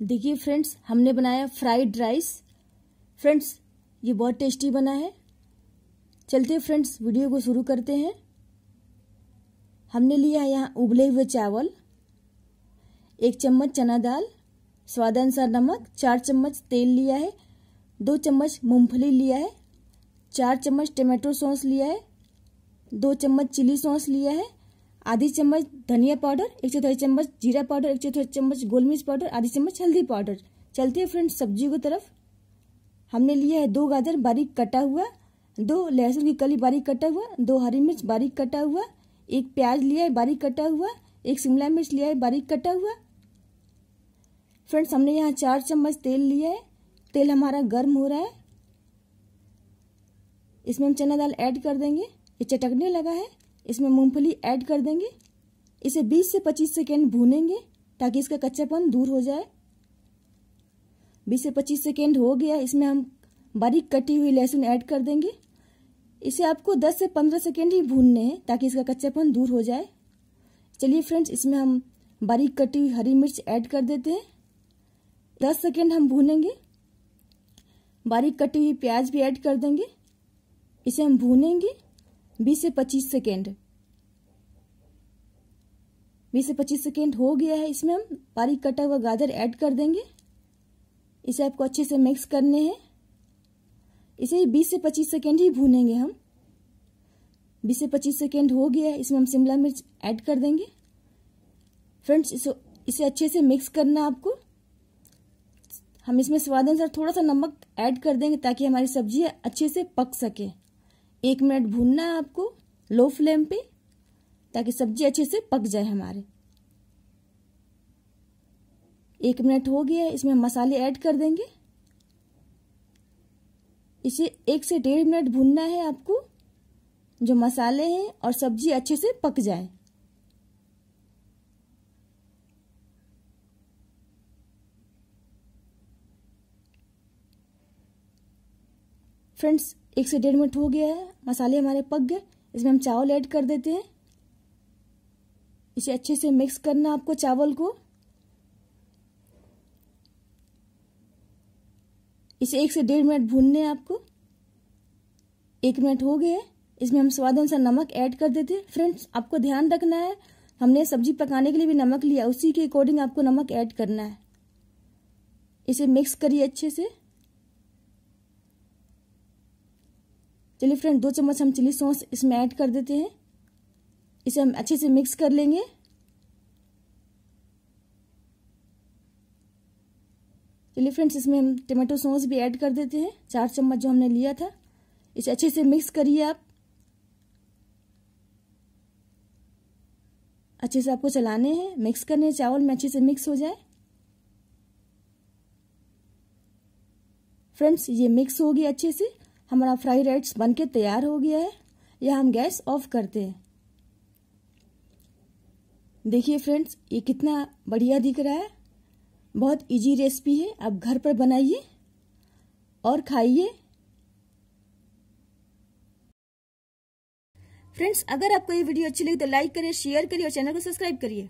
देखिए फ्रेंड्स हमने बनाया फ्राइड राइस फ्रेंड्स ये बहुत टेस्टी बना है। चलते फ्रेंड्स वीडियो को शुरू करते हैं। हमने लिया है यहाँ उबले हुए चावल। एक चम्मच चना दाल, स्वादानुसार नमक, चार चम्मच तेल लिया है, दो चम्मच मूंगफली लिया है, चार चम्मच टमाटो सॉस लिया है, दो चम्मच चिली सॉस लिया है आधी चम्मच धनिया पाउडर, एक चौथाई चम्मच जीरा पाउडर, एक चौथाई चम्मच गोल मिर्च पाउडर, आधी चम्मच हल्दी पाउडर। चलते हैं फ्रेंड्स सब्ज़ी की तरफ़। हमने लिया है दो गाजर बारीक कटा हुआ, दो लहसुन की कली बारीक कटा हुआ, दो हरी मिर्च बारीक कटा हुआ, एक प्याज लिया है बारीक कटा हुआ, एक शिमला मिर्च लिया है बारीक कटा हुआ। फ्रेंड्स हमने यहाँ चार चम्मच तेल लिया है। तेल हमारा गर्म हो रहा है। इसमें हम चना दाल ऐड कर देंगे। ये चटकने लगा है। इसमें मूंगफली ऐड कर देंगे। इसे 20 से 25 सेकेंड भूनेंगे ताकि इसका कच्चापन दूर हो जाए। 20 से 25 सेकेंड हो गया, इसमें हम बारीक कटी हुई लहसुन ऐड कर देंगे। इसे आपको 10 से 15 सेकेंड ही भूनने हैं ताकि इसका कच्चापन दूर हो जाए। चलिए फ्रेंड्स, इसमें हम बारीक कटी हुई हरी मिर्च ऐड कर देते हैं। 10 सेकेंड हम भूनेंगे। बारीक कटी हुई प्याज भी ऐड कर देंगे। इसे हम भूनेंगे। 20 से 25 सेकेंड। 20 से 25 सेकेंड हो गया है इसमें हम। बारीक कटा हुआ गाजर ऐड कर देंगे। इसे आपको अच्छे से मिक्स करने हैं। इसे 20 से 25 सेकेंड ही भूनेंगे हम। 20 से 25 सेकेंड हो गया है, इसमें हम शिमला मिर्च ऐड कर देंगे। फ्रेंड्स, इसे इसे अच्छे से मिक्स करना आपको। हम इसमें स्वाद अनुसार थोड़ा सा नमक ऐड कर देंगे ताकि हमारी सब्ज़ी अच्छे से पक सके। एक मिनट भूनना है आपको लो फ्लेम पे, ताकि सब्ज़ी अच्छे से पक जाए हमारे। एक मिनट हो गया इसमें मसाले ऐड कर देंगे। इसे एक से डेढ़ मिनट भूनना है आपको, जो मसाले हैं और सब्ज़ी अच्छे से पक जाए। फ्रेंड्स एक से डेढ़ मिनट हो गया है, मसाले हमारे पक गए, इसमें हम चावल ऐड कर देते हैं। इसे अच्छे से मिक्स करना आपको चावल को। इसे एक से डेढ़ मिनट भूनने आपको। एक मिनट हो गए इसमें हम स्वाद अनुसार नमक ऐड कर देते हैं। फ्रेंड्स, आपको ध्यान रखना है, हमने सब्ज़ी पकाने के लिए भी नमक लिया, उसी के अकॉर्डिंग आपको नमक ऐड करना है। इसे मिक्स करिए अच्छे से। चलिए फ्रेंड दो चम्मच हम चिली सॉस इसमें ऐड कर देते हैं। इसे हम अच्छे से मिक्स कर लेंगे। चलिए फ्रेंड्स इसमें हम टमाटो सॉस भी ऐड कर देते हैं। चार चम्मच जो हमने लिया था, इसे अच्छे से मिक्स करिए आप। अच्छे से आपको चलाने हैं। मिक्स करने हैं चावल, में अच्छे से मिक्स हो जाए। फ्रेंड्स ये मिक्स हो गया अच्छे से। हमारा फ्राई राइस बनके तैयार हो गया है। या हम गैस ऑफ़ करते हैं। देखिए फ्रेंड्स, ये कितना बढ़िया दिख रहा है। बहुत इजी रेसिपी है। आप घर पर बनाइए और खाइए। फ्रेंड्स, अगर आपको ये वीडियो अच्छी लगी तो लाइक करिए शेयर करिए और चैनल को सब्सक्राइब करिए।